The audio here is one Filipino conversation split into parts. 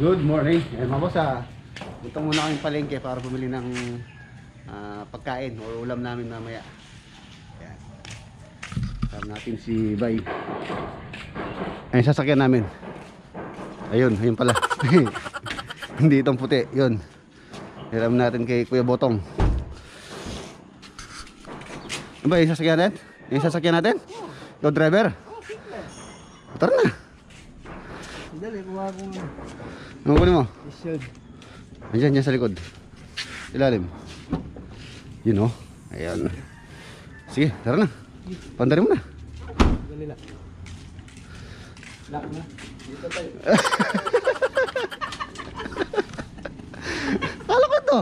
Good morning. Eh, mga boss, ah, punta muna kami palengke para bumili ng ah, pagkain o ulam namin mamaya. Ayan. Kasama natin si Bay. Ayun, sasakyan namin. Ayun, ayun pala. Hindi itong puti, yun. Hiram natin kay Kuya Botong. Ano ba, yung sasakyan natin? Yung sasakyan natin? Ikaw driver? Tara na. Dali, kuha ko nga. Ano kunin mo? Isod. Andiyan, dyan sa likod. Ilalim. Yun oh. Ayan. Sige, tara na. Pandarin mo na. Dali lang. Lock na. Dito tayo. Kala ko to.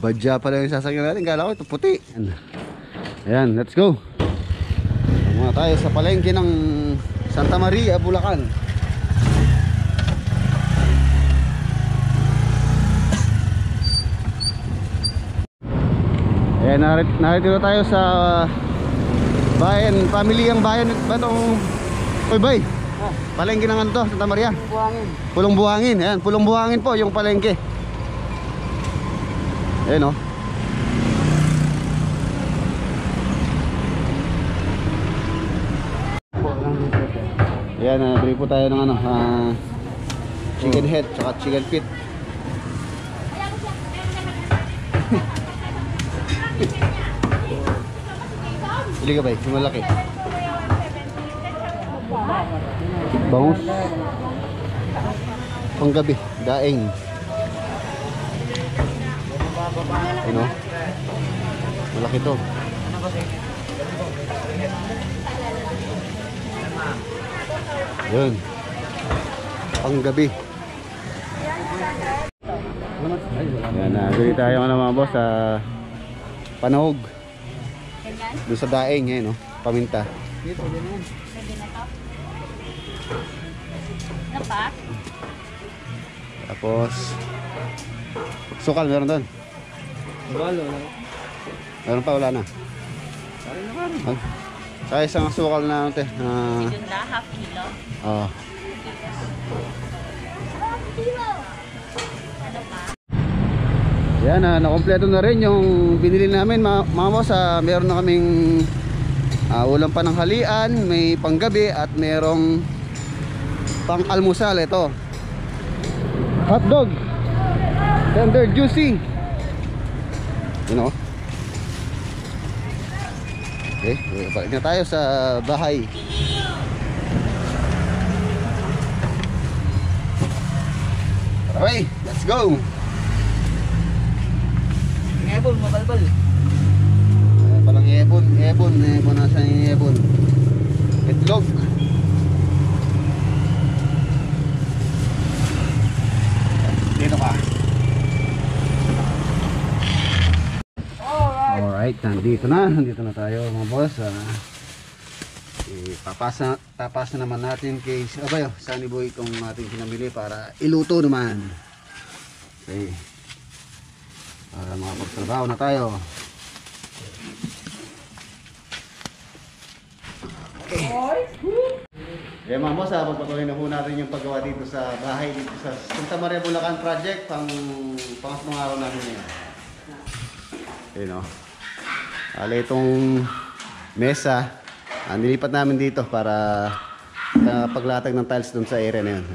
Badya pala yung sasakyan natin. Kala ko ito puti. Ayan, let's go. Tayo sa palengke ng Santa Maria, Bulacan. Ayan, narit narito na tayo sa bayan, pamilyang bayan. Ba itong, Uy, bay, Ah, palengke ng ano to, Santa Maria? buhangin. Pulong buhangin, ayan, pulong buhangin po yung palengke. Ayan oh. Po lang dito. sir. Ayan, uh, bili po tayo ng ano, ah, chicken head, tsaka chicken feet. Bili ka ba, yung malaki. Bangus. Panggabi, daing. Ano? Malaki to. Yun. Panggabi. Yan na, bili tayo ng mga boss sa panahog. Doon sa daing eh, no? Paminta. Dito, din yan. Pwede na to? Ano pa? Tapos sukal meron doon. Balo na. Meron pa wala na. Sorry naman. Ah, Kaya isang sukal na ano te. Ah, na, half kilo. oh. Ano pa? Yan na, nakompleto na rin yung binili namin mga boss. ah, meron na kaming ah, ulam pa ng halian, may panggabi at merong pang almusal ito. Hotdog. Tender juicy. You know. Okay, balik na tayo sa bahay. Okay, let's go. Ngepon, mabalbal. Ayan palang ebon, ebon, ebon, nasa ebon? Itlog. Dito ka. Alright, nandito na. Nandito na tayo mga boss. Ah, ipapasa, tapasa naman natin kay Abayo, Sunny Boy itong ating pinamili para iluto naman. Okay. Para makapagtrabaho na tayo. Eh mga boss, ah, pagpatuloy na po natin yung paggawa dito sa bahay dito sa Santa Maria Bulacan Project pang pangatlong araw namin ngayon. Ayun o. Ali itong mesa, ah, nilipat namin dito para sa paglatag ng tiles dun sa area na yun.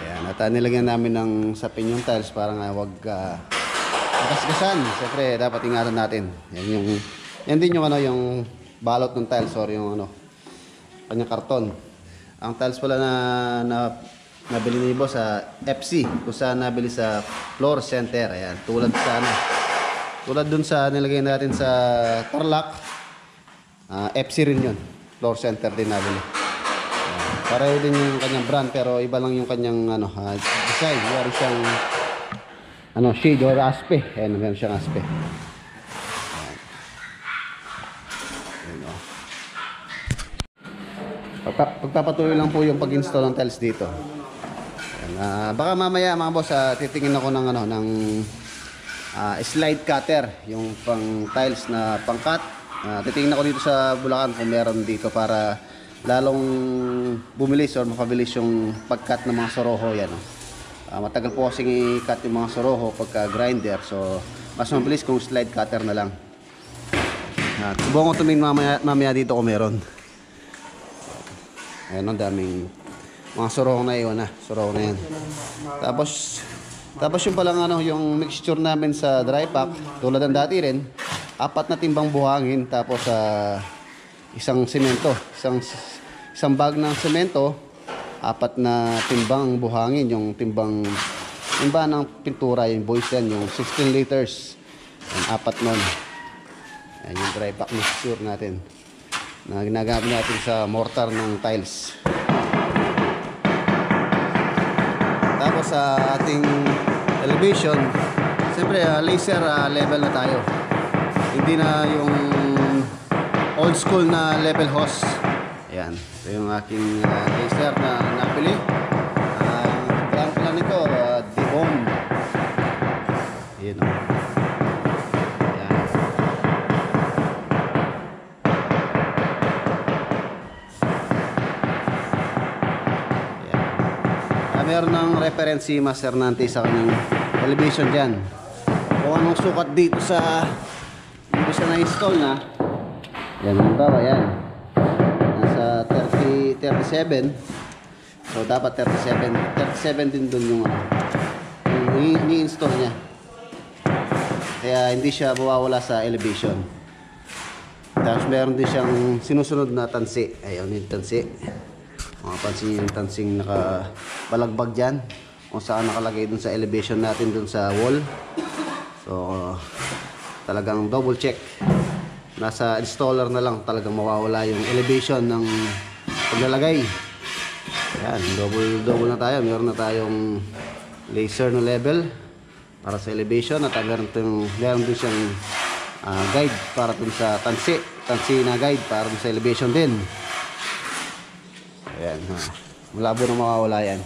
Ayan, at ah, nilagyan namin ng sapin yung tiles para nga wag uh, kasgasan. Siyempre, dapat ingatan natin. Yan yung yan din yung ano yung balot ng tiles or yung ano kanyang karton. Ang tiles pala na, na nabili ni boss sa FC, kung saan nabili sa floor center. Ayan, tulad sa ano, tulad dun sa nilagay natin sa Tarlac, ah, FC rin yun. Floor center din nabili. Ayan, pareho din yung kanyang brand pero iba lang yung kanyang ano, ah, design. Meron siyang ano, shade or aspe. Ayan, meron siyang aspe. Ayan, oh. Pagpa- pagpapatuloy lang po yung pag-install ng tiles dito. Ayan, ah, baka mamaya mga boss, ah, titingin ako ng ano ng ah, slide cutter, yung pang tiles na pangkat. Ah, titingin ako dito sa Bulacan kung meron dito para lalong bumilis or mapabilis yung pag-cut ng mga soroho yan. Oh. Ah, matagal po kasing i-cut yung mga soroho pagka grinder. So, mas mabilis kung slide cutter na lang. At subukan ko tumingin mamaya, mamaya dito kung meron. Ayan, ang daming mga soroho na iwan na. Soroho na yan. Tapos, tapos yung palang ano, yung mixture namin sa dry pack, tulad ng dati rin, apat na timbang buhangin, tapos sa isang semento, isang isang bag ng semento, apat na timbang buhangin, yung timbang timba ng pintura, yung boys yan, yung 16 liters. Yung apat nun. Yan yung dry pack mixture natin na ginagamit natin sa mortar ng tiles. Tapos sa ating elevation, siyempre ah, laser ah, level na tayo. Hindi na yung old school na level hose. Ayan. Ito yung aking ah, laser na napili. Meron ng reference si Master Nante sa kanyang elevation dyan. Kung anong sukat dito sa dito sa na-install na. Yan, halimbawa yan. Nasa 30, 37. So, dapat 37. 37 din dun yung ano. Yung ni-install niya. Kaya hindi siya mawawala sa elevation. Tapos meron din siyang sinusunod na tansi. Ayun yung tansi. Mga pansin niyo yung tansing nakabalagbag dyan. Kung saan nakalagay dun sa elevation natin dun sa wall. So, talagang double check. Nasa installer na lang talagang mawawala yung elevation ng paglalagay. Yan, double double na tayo. Meron na tayong laser na level para sa elevation at meron, tong, meron din siyang ah, guide para dun sa tansi. Tansi na guide para dun sa elevation din. Ayan, ha. Malabo na mawawala yan.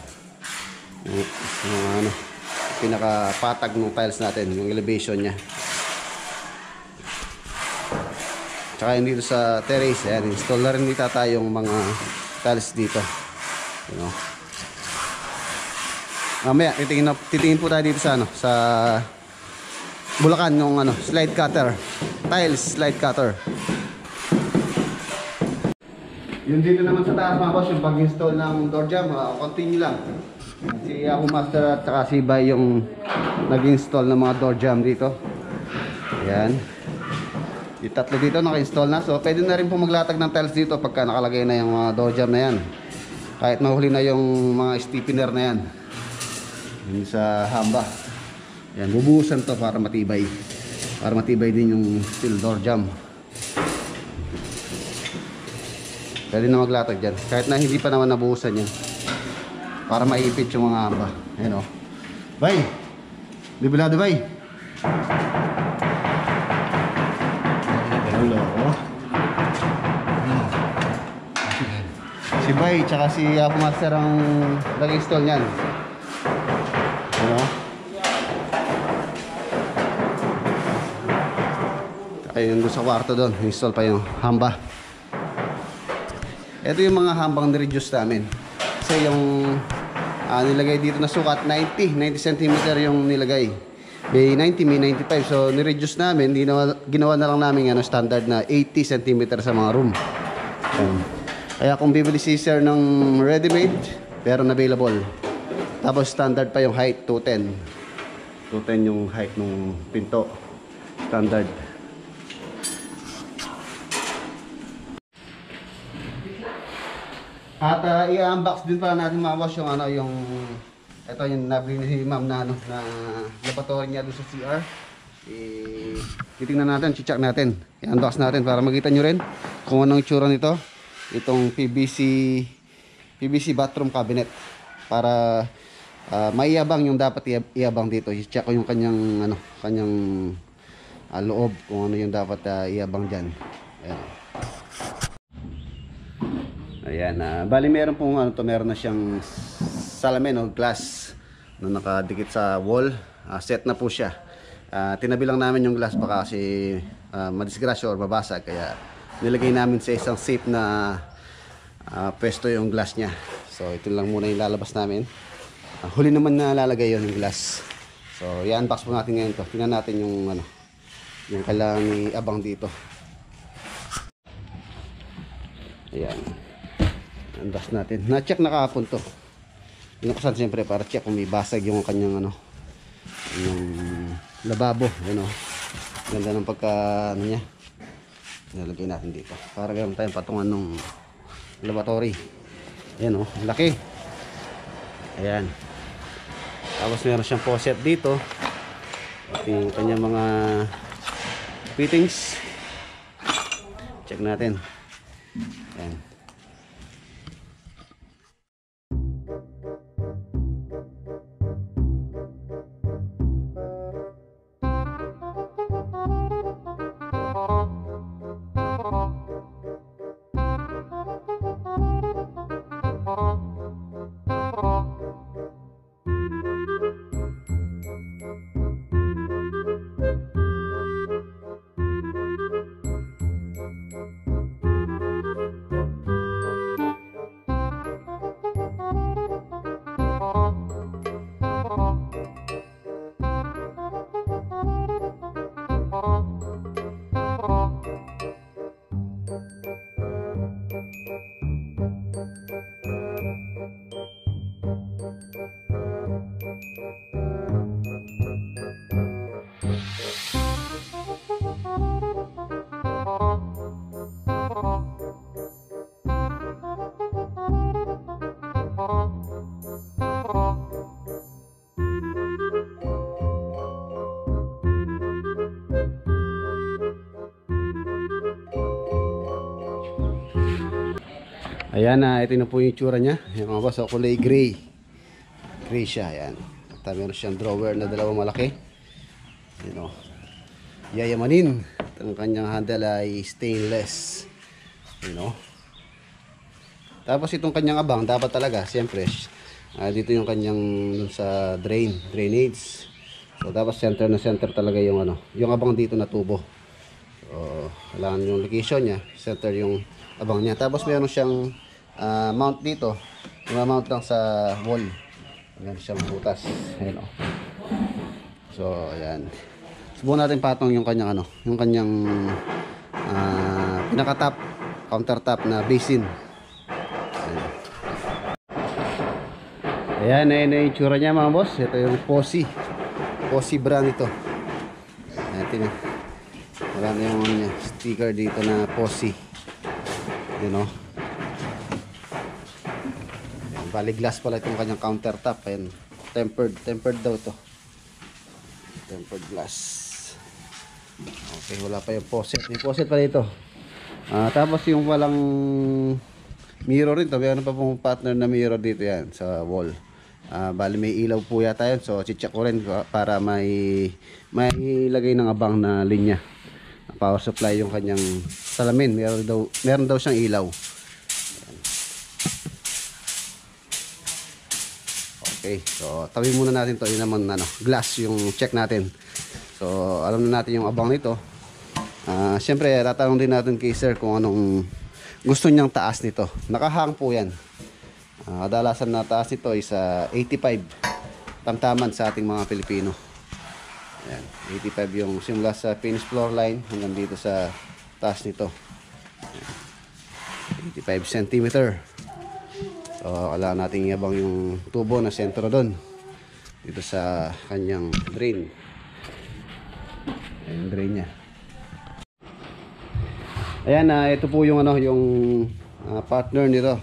Yung, yung ano, pinakapatag ng tiles natin, yung elevation niya. Tsaka yun dito sa terrace, ayan, install na rin dito tayong mga tiles dito. You know. Mamaya, titingin, na, titingin po tayo dito sa ano, sa Bulacan yung ano, slide cutter. Tiles slide cutter. Yung dito naman sa taas mga boss, yung pag-install ng door jam, uh, continue lang. Si Yahoo Master at saka si Bay yung nag-install ng mga door jam dito. Ayan. Yung tatlo dito naka-install na. So pwede na rin po maglatag ng tiles dito pagka nakalagay na yung mga door jam na yan. Kahit mahuli na yung mga stiffener na yan. Yung sa hamba. Ayan, bubuhusan to para matibay. Para matibay din yung steel door jam. Pwede na maglatag dyan. Kahit na hindi pa naman nabuhusan yan. Para maipit yung mga hamba. Ayan o. Bay! Libilado bay! Hello. Si Bay tsaka si Apo Master ang nag-install niyan. Ano? Ayun doon sa kwarto doon. Install pa yung hamba. Ito yung mga hambang ni-reduce namin. Kasi yung ah, nilagay dito na sukat, 90. 90 cm yung nilagay. May 90, may 95. So, ni-reduce namin. Ginawa, ginawa na lang namin ano, standard na 80 cm sa mga room. Ayan. Kaya kung bibili si sir ng ready-made, meron available. Tapos standard pa yung height, 210. 210 yung height ng pinto. Standard. At uh, i-unbox din pala natin mga boss yung ano yung ito yung nabili ni ma'am na ano na laboratory niya doon sa CR. Eh, titingnan natin, check natin. I-unbox natin para makita nyo rin kung anong itsura nito. Itong PVC PVC bathroom cabinet para ah, maiyabang yung dapat ia- iabang dito. I-check ko yung kanyang ano, kanyang ah, loob kung ano yung dapat ah, iabang diyan. Ayan. Ayan, ah, bali meron pong ano to, meron na siyang salamin o glass na nakadikit sa wall. Ah, set na po siya. Ah, tinabi lang namin yung glass baka kasi ah, madisgrasya or mabasag kaya nilagay namin sa isang safe na ah, pwesto yung glass niya. So ito lang muna yung lalabas namin. Ah, huli naman na lalagay yon yung glass. So i-unbox po natin ngayon to. Tingnan natin yung ano, yung kailangan abang dito. Ayan. Unbox natin. Na-check na kahapon to. Binuksan siyempre para check kung may basag yung kanyang ano, yung lababo, you know. Ganda ng pagka ano niya. Nilagay natin dito. Para ganoon tayong patungan ng lavatory. Ayan oh, laki. Ayan. Tapos meron siyang faucet dito. At yung kanyang mga fittings. Check natin. Ayan. Ayan na, ito na po yung itsura niya. Yung mga boss, oh, kulay gray. Gray siya, ayan. At uh, meron siyang drawer na dalawang malaki. Yun o. Yayamanin. At ang kanyang handle ay stainless. Yun o. Tapos itong kanyang abang, dapat talaga, siyempre, ah, dito yung kanyang dun sa drain, drainage. So, dapat center na center talaga yung ano, yung abang dito na tubo. So, kailangan yung location niya, center yung abang niya. Tapos meron siyang ah, mount dito. mount lang sa wall. Meron siyang butas. Ayan o. So, ayan. Subukan natin patong yung kanyang ano, yung kanyang ah, pinaka-top, countertop na basin. Ayan. Ayan, na yung tsura niya mga boss. Ito yung Posi. Posi brand ito. Ayan, tingnan. Wala na yung ano niya, sticker dito na Posi. Yun o. Ayan, Bali glass pala itong kanyang countertop. Ayan. Tempered. Tempered daw to. Tempered glass. Okay, wala pa yung faucet. May faucet pa dito. Ah, tapos yung walang mirror rin to. Meron pa pong partner na mirror dito yan sa wall. Ah, bali may ilaw po yata yan. So, chicheck ko rin para may may lagay ng abang na linya. Power supply yung kanyang salamin. Meron daw, meron daw siyang ilaw. Okay, so tabi muna natin to. Yun naman ano, glass yung check natin. So, alam na natin yung abang nito. Ah, Siyempre, tatanong din natin kay sir kung anong gusto niyang taas nito. Nakahang po yan. Ah, kadalasan na taas nito is ah, 85. Tamtaman sa ating mga Pilipino. Ayan, 85 yung simula sa finish floor line hanggang dito sa taas nito. Ayan. 85 cm. So, kailangan natin iabang yung tubo na sentro doon. Dito sa kanyang drain. Ayan, drain niya. Ayan, ah, ito po yung ano, yung ah, partner nito.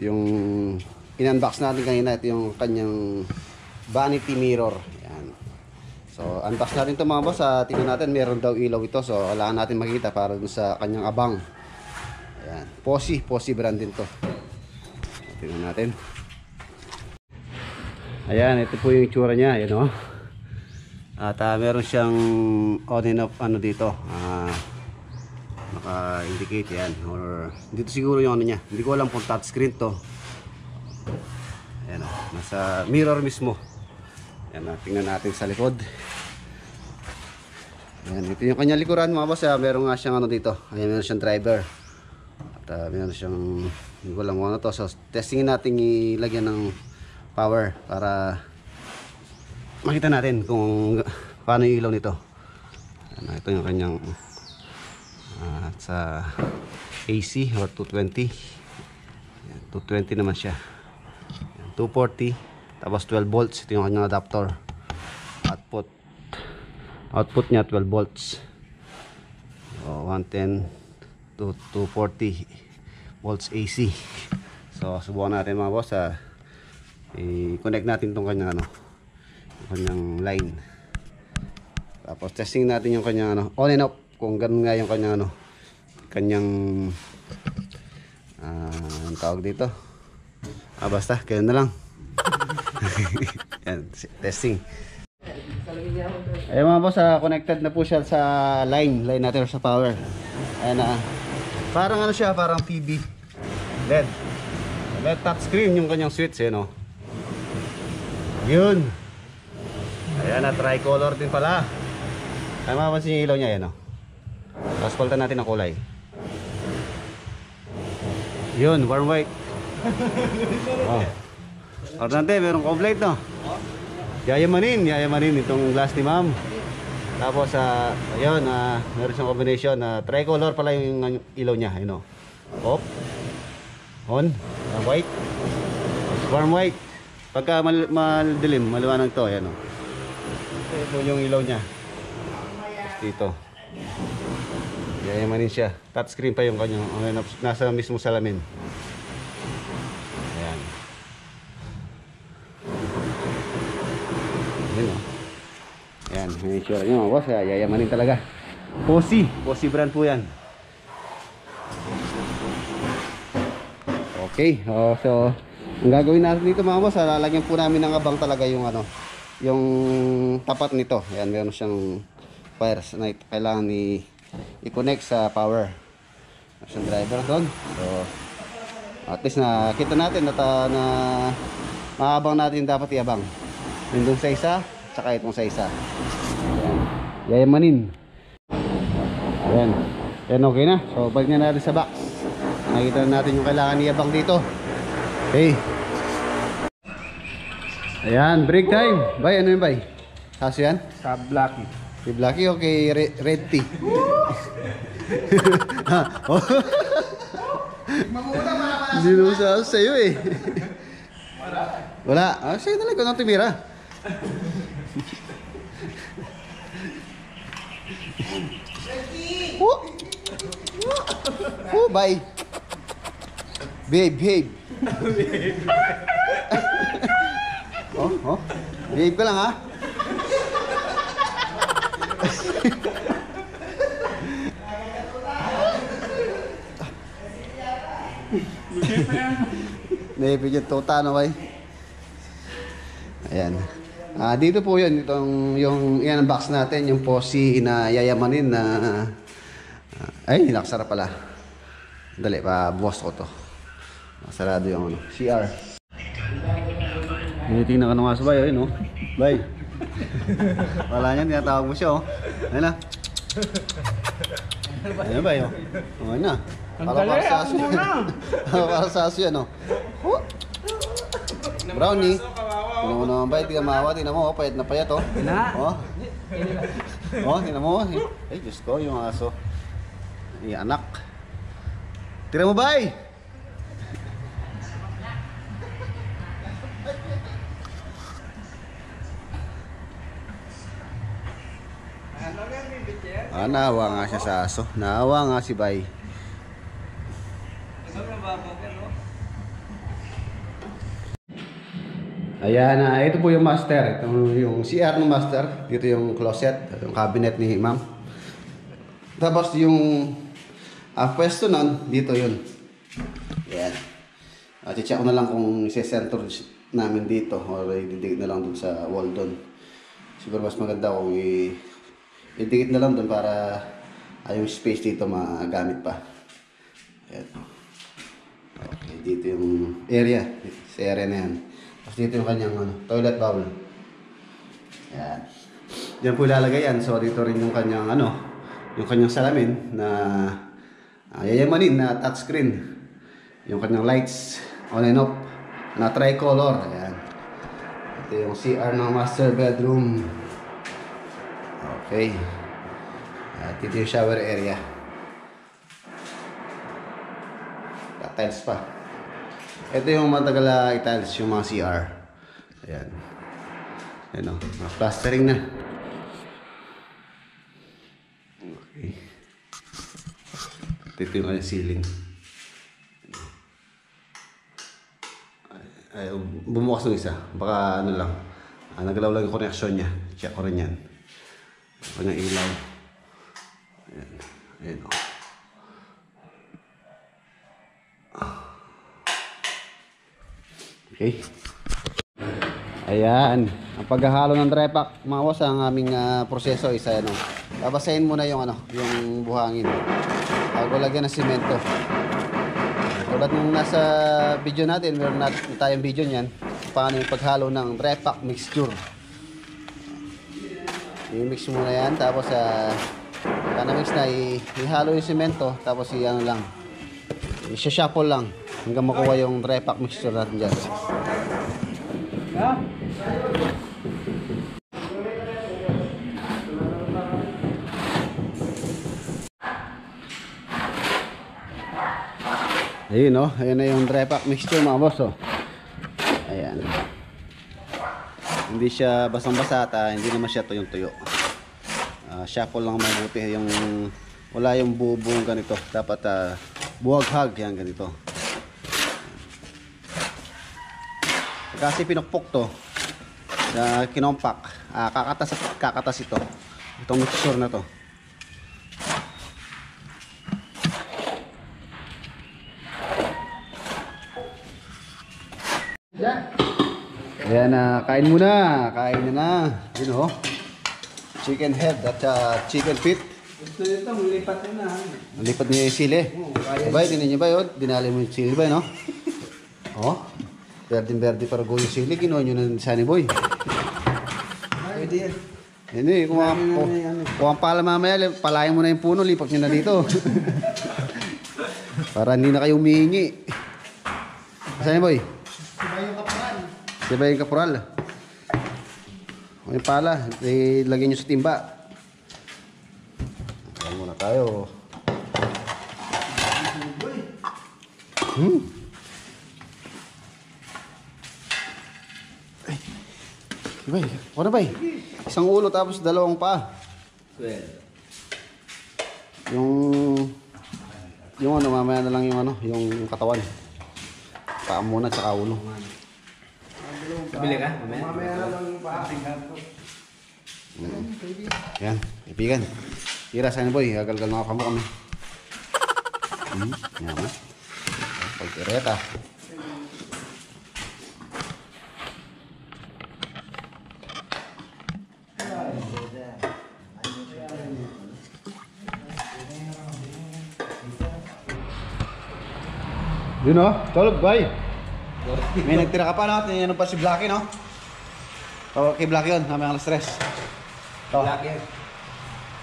Yung in-unbox natin kanina, ito yung kanyang vanity mirror. Ayan. So, unbox natin ito mga boss. Ah, tingnan natin, meron daw ilaw ito. So, kailangan natin makita para dun sa kanyang abang. Ayan. Posi, Posi brand din to. Tingnan natin. Ayan, ito po yung itsura niya. Ayan o. At ah, meron siyang on and off ano dito. Ah, naka-indicate yan. Or dito siguro yung ano niya. Hindi ko alam kung touchscreen to. Ayan o. Nasa mirror mismo. Ayan na. Tingnan natin sa likod. Ayan. Ito yung kanya likuran mga boss. Ah. Meron nga siyang ano dito. Ayan, meron siyang driver. uh, meron siyang hindi ko alam kung ano to. So testingin natin ilagyan ng power para makita natin kung paano yung ilaw nito. Ano, ito yung kanyang ah, sa AC or 220. Yan, 220 naman siya. Yan, 240 tapos 12 volts. Ito yung kanyang adapter. Output output niya 12 volts. So 110 to 240 volts AC. So subukan natin mga boss ha. I-connect natin tong kanyang ano, kanyang line. Tapos testing natin yung kanyang ano, on and off kung ganun nga yung kanyang ano, kanyang ah, ang tawag dito. Ah basta, ganun na lang. Yan, testing. Ayun mga boss, ah, connected na po siya sa line, line natin sa power. Ayan na. parang ano siya, parang TV. LED. LED touchscreen yung kanyang switch, eh, no? Yun. Ayan na, tricolor din pala. Ay, mapapansin yung ilaw niya, yan, no? Tapos palitan natin ang kulay. Yun, warm white. oh. Ordante, meron complete, no? Yayamanin, yayamanin itong glass ni ma'am. Tapos, ah, ayun, ah, meron siyang combination na tricolor pala yung ilaw niya, you know. Off. On. ah, white. Warm white. Pagka mal madilim, maliwanag to, ayan o. Ito yung ilaw niya. Tapos dito. Yayamanin siya. Touchscreen pa yung kanyang, nasa mismo salamin. Ayan. Yun o. Ayan, may sure nyo mga boss, ah, yayamanin talaga. Posi, Posi brand po yan. Okay, oh, so ang gagawin natin dito mga boss, ah, lalagyan po namin ng abang talaga yung ano, yung tapat nito. Ayan, meron siyang wires na kailangan i- i-connect sa power. Siyang driver doon. So, at least na kita natin at ah, na maabang natin dapat iabang. Yung dun sa isa, tsaka itong sa isa. Ayan. Yayamanin. Ayan. Ayan, okay na. So, balik na natin sa box. Nakita na natin yung kailangan iabang dito. Okay. Ayan, break time. Bay, ano yun, bay? Kaso yan? Sa Blacky. Si Blacky o kay Re- Red Tea? Oh. Hindi naman sa sa'yo eh. Wala. Ah, sa'yo talaga nang tumira. Oh. Oh, bye. Babe, babe. oh, oh. Babe ka lang ha. Naipid yung tuta na bay. Ayan. Ah, dito po yun, itong, yung, yan ang box natin, yung posi na yayamanin na, ah, ay, nakasara pala. Dali, pa, buwas ko to. Sarado yung ano, CR. Tinitingnan ka ng aso bay, ayun oh. Bay. Wala niyan, tinatawag mo siya oh. Ayun na. Ayun bay oh. Oh, ayun na. Para para sa aso yan. para sa aso yan oh. Oh. Brownie. Tingnan mo naman ba, tingnan maawa, tingnan mo, oh, payat na payat oh. Na. Oh. Oh, tingnan mo. Ay, Diyos ko, yung aso. Ay, anak. Tingnan mo ba Ah, naawa nga siya sa aso. Naawa nga si Bay. Ayan, ah, ito po yung master. Ito yung CR ng master. Dito yung closet, yung cabinet ni ma'am. Tapos yung ah, pwesto nun, dito yun. Ayan. At check ko na lang kung isi-center namin dito or ididikit na lang dun sa wall dun. Siguro mas maganda kung i- idikit na lang dun para ah, yung space dito magamit pa. Ayan. Okay, dito yung area. Sa area na yan. Tapos dito yung kanyang ano, toilet bowl. Yan. Diyan po ilalagay yan. So dito rin yung kanyang ano, yung kanyang salamin na uh, yayamanin na touchscreen. Yung kanyang lights on and off na tricolor. Ayan. Ito yung CR ng master bedroom. Okay. At ito yung shower area. tiles pa. Ito yung matagal na i-tiles, yung mga CR. Ayan. Ayan o, mga plastering na. Okay. Ito yung ceiling. Ay, bumukas ng isa. Baka ano lang. Ah, nagalaw lang yung connection niya. Check ko rin yan. Kanyang ilaw. Ayan. Ayan o. Okay. Ayan. Ang paghahalo ng dry pack, boss, ang aming ah, proseso is ano. Babasahin muna yung ano, yung buhangin. Bago lagyan ng simento. Tulad nung nasa video natin, meron na tayong video niyan. Paano yung paghalo ng dry pack mixture. I-mix muna yan, tapos uh, mix na, i- ihalo yung simento, tapos i ano lang, i-shuffle lang hanggang makuha yung dry pack mixture natin dyan. Ayun oh, ayun na yung dry pack mixture mga boss oh. Ayan. Hindi siya basang-basa at ah, hindi naman siya tuyong-tuyo. Ah, shuffle lang mabuti yung wala yung bubuong ganito. Dapat uh, buhaghag yan ganito. Kasi pinukpok to sa kinompak. Ah, kakatas at kakatas ito. Itong mixture na to. Ayan na, kain muna. Kain na na. Yun oh. Chicken head at uh, chicken feet. Gusto nito, lipat na na. Nalipat niya yung sili. Abay, tinan niyo ba yun? Dinali mo yung sili ba, no? Oh. Berding-berde para go yung sili. Ginawa niyo ng Sunny Boy. Pwede yan. Hindi, kung ang, kung, kung ang pala mamaya, palayan mo na yung puno, lipat niyo na dito. para hindi na kayo humihingi. Sunny Boy? Diba yung kapural? O yung pala, ilagay nyo sa timba. Ayan muna tayo. Hmm. Ay. Ibay, ako na bay. Isang ulo tapos dalawang pa. Well. Yung yung ano mamaya na lang yung ano, yung katawan. Paa muna tsaka ulo. Kabili ka? Mamaya. Mamaya na lang yung paaking Yan, kaibigan. Tira sana boy, gagalgal mga kamo kami. Hmm, yaman. Pagtireta. Yun o, tulog bay. May nagtira ka pa no? Tinanong pa si Blacky no? Tawag kay Blacky yun, namin alas stress. Ito. Black yan.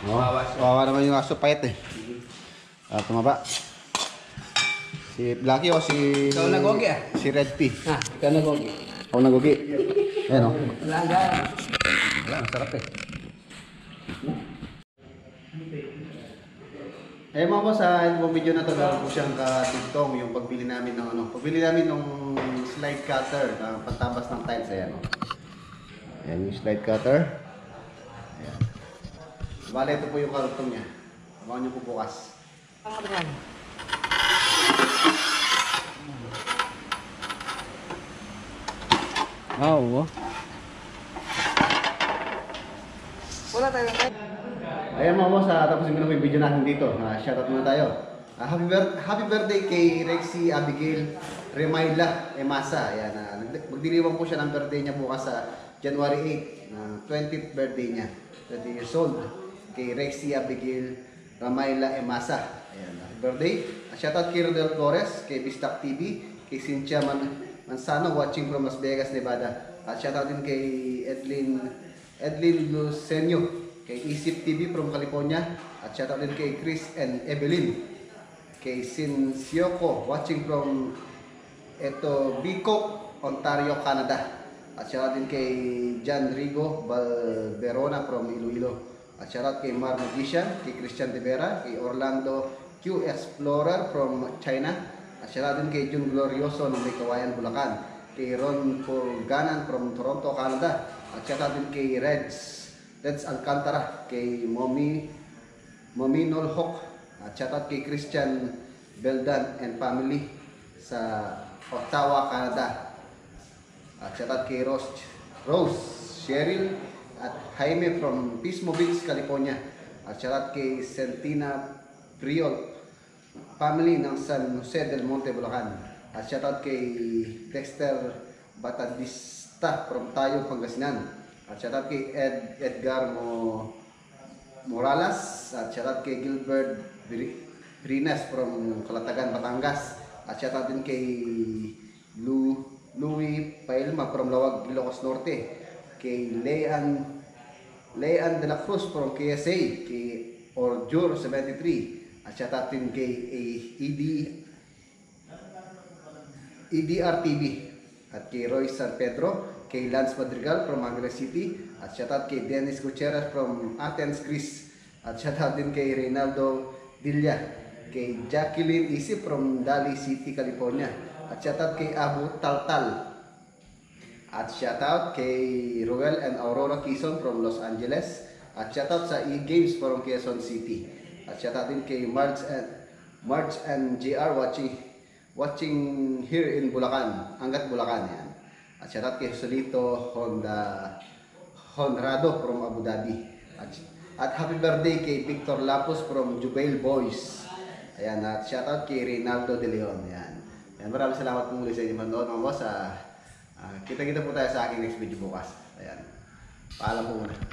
Oh, kawawa naman yung aso payat eh. Ah, tumaba. Si Blacky o si... Ikaw nagogi, ah. Si Red P. Ha, ikaw na gogi. Ako nagogi. Ayan o. Wala nga. Wala, masarap eh. Eh mga boss, ah, yung video na to meron po siyang katigtong yung pagbili namin ng ano, pagbili namin ng slide cutter na pantabas ng tiles ayan o. Ayan yung slide cutter. Ayan. Bale, ito po yung karutong niya. Abangan niyo po bukas. Ah, Oo. Wala kahit. Ayan mga boss, ah, tapos yung video natin dito. Uh, shoutout muna tayo. Ah, happy, happy birthday kay Rexy Abigail Remayla Emasa. Ayan, ah, nag- magdiriwang po siya ng birthday niya bukas sa January 8, ng 20th birthday niya. 20 years old. Kay Rexy Abigail Ramayla Emasa. Ayan, happy birthday. Uh, shoutout kay Rodel Torres, kay Bistack TV, kay Cynthia Man Mansano watching from Las Vegas, Nevada. At shoutout din kay Edlin Edlin Lucenio, kay Isip TV from California, at shoutout din kay Chris and Evelyn. kay Sin Sioko, watching from ito, Bico, Ontario, Canada. At shoutout din kay John Rigo Balberona from Iloilo. At shoutout kay Mar Magician, kay Christian De Vera, kay Orlando Q Explorer from China. At shoutout din kay Jun Glorioso ng May Kawayan, Bulacan. Kay Ron Purganan from Toronto, Canada. At shoutout din kay Reds, Reds Alcantara, kay Mommy, Mommy Nolhok. At shoutout kay Christian Beldan and family sa Ottawa, Canada. At shoutout kay Rose, Rose, Cheryl, at Jaime from Pismo Beach, California. At shoutout kay Sentina Priol, family ng San Jose del Monte, Bulacan. At shoutout kay Dexter Batadista from Tayo, Pangasinan. At shoutout kay Ed, Edgar Mo, Morales. At shoutout kay Gilbert Bri- Brinas from Calatagan, Batangas. At shoutout din kay Lu, Louis Pailma from Lawag, Ilocos Norte. Kay Lean Lean de la Cruz from KSA. Kay Orjur 73. At shoutout din kay ED EDRTV at kay Roy San Pedro, kay Lance Madrigal from Angeles City, at shoutout kay Dennis Gutierrez from Athens, Greece, at shoutout din kay Reynaldo Dilla, kay Jacqueline Isip from Dali City, California, at shoutout kay Abu Taltal, at shoutout kay Ruel and Aurora Quezon from Los Angeles, at shoutout sa E-Games from Quezon City, at shoutout din kay Marge and Marge and JR watching watching here in Bulacan, Angat Bulacan yan. At shoutout kay Solito Honda Honrado from Abu Dhabi. At, at happy birthday kay Victor Lapos from Jubail Boys. Ayan, at shoutout kay Reynaldo De Leon. Ayan. Ayan, maraming salamat po muli sa inyong panonood mga boss. Ah, ah, kita-kita po tayo sa aking next video bukas. Ayan. Paalam po muna.